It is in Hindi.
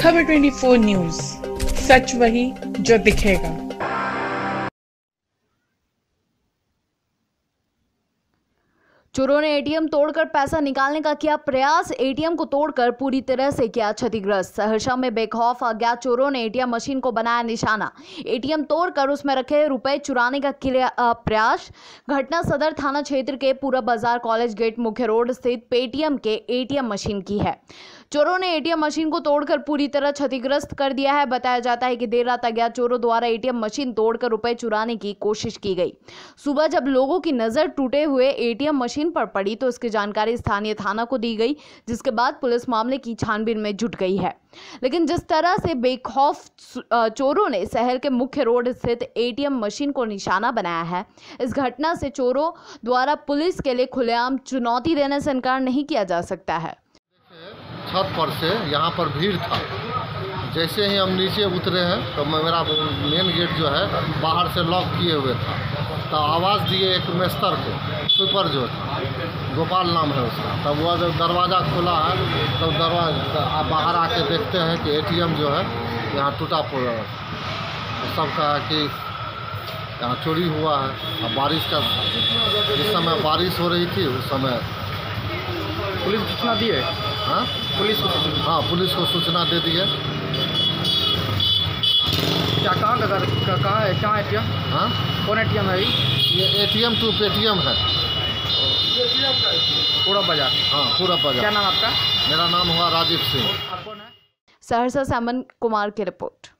खबर 24 न्यूज़। सच वही जो दिखेगा। चोरों ने एटीएम तोड़कर पैसा निकालने का किया प्रयास। एटीएम को तोड़कर पूरी तरह से किया क्षतिग्रस्त। सहरसा में बेखौफ अज्ञात चोरों ने एटीएम मशीन को बनाया निशाना। एटीएम तोड़कर उसमें रखे रुपए चुराने का किया प्रयास। घटना सदर थाना क्षेत्र के पूरा बाज़ार कॉलेज गेट मुख्य रोड स्थित पेटीएम के एटीएम मशीन की है। चोरों ने एटीएम मशीन को तोड़कर पूरी तरह क्षतिग्रस्त कर दिया है। बताया जाता है कि देर रात अज्ञात चोरों द्वारा एटीएम मशीन तोड़कर रुपए चुराने की कोशिश की गई। सुबह जब लोगों की नज़र टूटे हुए एटीएम मशीन पर पड़ी तो इसकी जानकारी स्थानीय थाना को दी गई, जिसके बाद पुलिस मामले की छानबीन में जुट गई है। लेकिन जिस तरह से बेखौफ चोरों ने शहर के मुख्य रोड स्थित एटीएम मशीन को निशाना बनाया है, इस घटना से चोरों द्वारा पुलिस के लिए खुलेआम चुनौती देने से इनकार नहीं किया जा सकता है। छत पर से यहाँ पर भीड़ था। जैसे ही हम नीचे उतरे हैं तो मेरा मेन गेट जो है, बाहर से लॉक किए हुए था। तो आवाज़ दिए एक मेस्तर को स्वीपर जो था गोपाल नाम है उसका। तब वह जब दरवाज़ा खोला है, तब तो दरवाज़ा बाहर आके देखते हैं कि एटीएम जो है, यहाँ टूटा पड़ा तो सब कहा कि यहाँ चोरी हुआ है। अब बारिश का, जिस समय बारिश हो रही थी, उस समय पुलिस सूचना दी है? हाँ? पुलिस को सूचना। हाँ पुलिस को सूचना दे दी है। क्या कहाँ का घर कहाँ है? कहाँ एटीएम? हाँ? कौन एटीएम है ये एटीएम टू पेटीएम है। पूरा बाज़ार? हाँ पूरा बाज़ार। क्या नाम आपका? मेरा नाम हुआ राजीव सिंह। आप कौन है? सहरसा सामन कुमार की रिपोर्ट।